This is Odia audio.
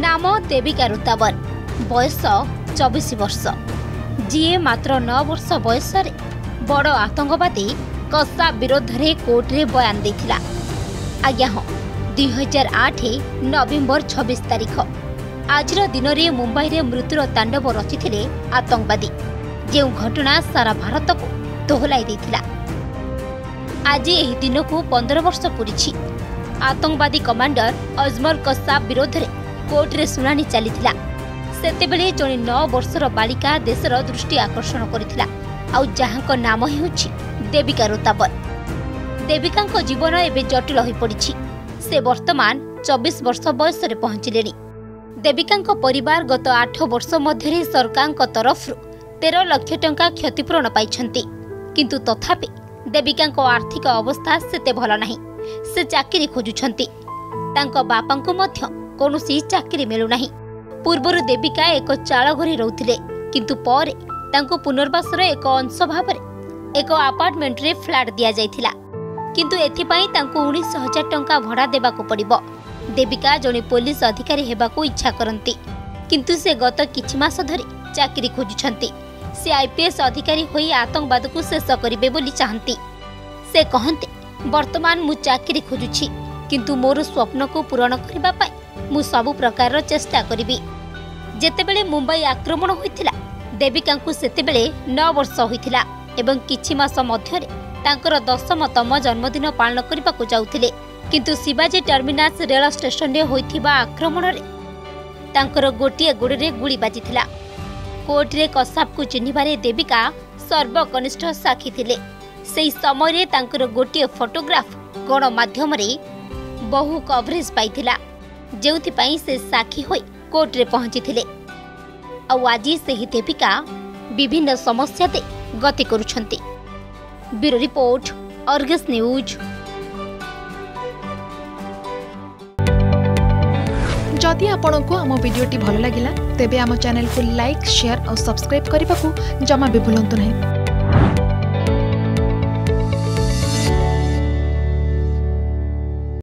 ଦେବିକା ରୁତାବର ବୟସ ଚବିଶ ବର୍ଷ ଯିଏ ମାତ୍ର ନଅ ବର୍ଷ ବୟସରେ ବଡ଼ ଆତଙ୍କବାଦୀ କସା ବିରୋଧରେ କୋର୍ଟରେ ବୟାନ ଦେଇଥିଲା ଆଜ୍ଞା ହଁ ଦୁଇ ହଜାର ଆଠ ନଭେମ୍ବର ଛବିଶ ତାରିଖ। ଆଜିର ଦିନରେ ମୁମ୍ବାଇରେ ମୃତ୍ୟୁର ତାଣ୍ଡବ ରଚିଥିଲେ ଆତଙ୍କବାଦୀ। ଯେଉଁ ଘଟଣା ସାରା ଭାରତକୁ ଦୋହଲାଇ ଦେଇଥିଲା। ଆଜି ଏହି ଦିନକୁ ପନ୍ଦର ବର୍ଷ ପୂରିଛି। ଆତଙ୍କବାଦୀ କମାଣ୍ଡର ଅଜମର କସାବ ବିରୋଧରେ କୋର୍ଟରେ ଶୁଣାଣି ଚାଲିଥିଲା। ସେତେବେଳେ ଜଣେ ନଅ ବର୍ଷର ବାଳିକା ଦେଶର ଦୃଷ୍ଟି ଆକର୍ଷଣ କରିଥିଲା। ଆଉ ଯାହାଙ୍କ ନାମ ହେଉଛି ଦେବିକା ରୋତାବର। ଦେବିକାଙ୍କ ଜୀବନ ଏବେ ଜଟିଳ ହୋଇପଡ଼ିଛି। ସେ ବର୍ତ୍ତମାନ ଚବିଶ ବର୍ଷ ବୟସରେ ପହଞ୍ଚିଲେଣି। ଦେବିକାଙ୍କ ପରିବାର ଗତ ଆଠ ବର୍ଷ ମଧ୍ୟରେ ସରକାରଙ୍କ ତରଫରୁ ତେର ଲକ୍ଷ ଟଙ୍କା କ୍ଷତିପୂରଣ ପାଇଛନ୍ତି। କିନ୍ତୁ ତଥାପି ଦେବିକାଙ୍କ ଆର୍ଥିକ ଅବସ୍ଥା ସେତେ ଭଲ ନାହିଁ। ସେ ଚାକିରି ଖୋଜୁଛନ୍ତି। ତାଙ୍କ ବାପାଙ୍କୁ ମଧ୍ୟ କୌଣସି ଚାକିରି ମିଳୁନାହିଁ। ପୂର୍ବରୁ ଦେବିକା ଏକ ଚାଳ ଘରେ ରହୁଥିଲେ କିନ୍ତୁ ପରେ ତାଙ୍କୁ ପୁନର୍ବାସର ଏକ ଅଂଶ ଭାବରେ ଏକ ଆପାର୍ଟମେଣ୍ଟରେ ଫ୍ଲାଟ୍ ଦିଆଯାଇଥିଲା। କିନ୍ତୁ ଏଥିପାଇଁ ତାଙ୍କୁ ଉଣେଇଶ ହଜାର ଟଙ୍କା ଭଡ଼ା ଦେବାକୁ ପଡ଼ିବ। ଦେବିକା ଜଣେ ପୋଲିସ ଅଧିକାରୀ ହେବାକୁ ଇଚ୍ଛା କରନ୍ତି କିନ୍ତୁ ସେ ଗତ କିଛି ମାସ ଧରି ଚାକିରି ଖୋଜୁଛନ୍ତି। ସେ ଆଇପିଏସ୍ ଅଧିକାରୀ ହୋଇ ଆତଙ୍କବାଦକୁ ଶେଷ କରିବେ ବୋଲି ଚାହାନ୍ତି। ସେ କହନ୍ତି ବର୍ତ୍ତମାନ ମୁଁ ଚାକିରି ଖୋଜୁଛି କିନ୍ତୁ ମୋର ସ୍ୱପ୍ନକୁ ପୂରଣ କରିବା ପାଇଁ ମୁଁ ସବୁ ପ୍ରକାରର ଚେଷ୍ଟା କରିବି। ଯେତେବେଳେ ମୁମ୍ବାଇ ଆକ୍ରମଣ ହୋଇଥିଲା ଦେବିକାଙ୍କୁ ସେତେବେଳେ ନଅ ବର୍ଷ ହୋଇଥିଲା ଏବଂ କିଛି ମାସ ମଧ୍ୟରେ ତାଙ୍କର ଦଶମତମ ଜନ୍ମଦିନ ପାଳନ କରିବାକୁ ଯାଉଥିଲେ। କିନ୍ତୁ ଶିବାଜୀ ଟର୍ମିନାସ୍ ରେଳ ଷ୍ଟେସନରେ ହୋଇଥିବା ଆକ୍ରମଣରେ ତାଙ୍କର ଗୋଟିଏ ଗୋଡ଼ରେ ଗୁଳି ବାଜିଥିଲା। କୋର୍ଟରେ କସାବକୁ ଚିହ୍ନିବାରେ ଦେବିକା ସର୍ବକନିଷ୍ଠ ସାକ୍ଷୀ ଥିଲେ। ସେହି ସମୟରେ ତାଙ୍କର ଗୋଟିଏ ଫଟୋଗ୍ରାଫ ଗଣମାଧ୍ୟମରେ ବହୁ କଭରେଜ ପାଇଥିଲା। ଯେଉଁଥିପାଇଁ ସେ ସାକ୍ଷୀ ହୋଇ କୋର୍ଟରେ ପହଞ୍ଚିଥିଲେ। ଆଉ ଆଜି ସେହି ଦେବିକା ବିଭିନ୍ନ ସମସ୍ୟା ଦେଇ ଗତି କରୁଛନ୍ତି। Bureau report Argus news. ଯଦି ଆପଣଙ୍କୁ ଆମ ଭିଡ଼ିଓଟି ଭଲ ଲାଗିଲା ତେବେ ଆମ ଚ୍ୟାନେଲକୁ ଲାଇକ୍ ସେୟାର ଆଉ ସବସ୍କ୍ରାଇବ୍ କରିବାକୁ ଜମା ବି ଭୁଲନ୍ତୁ ନାହିଁ।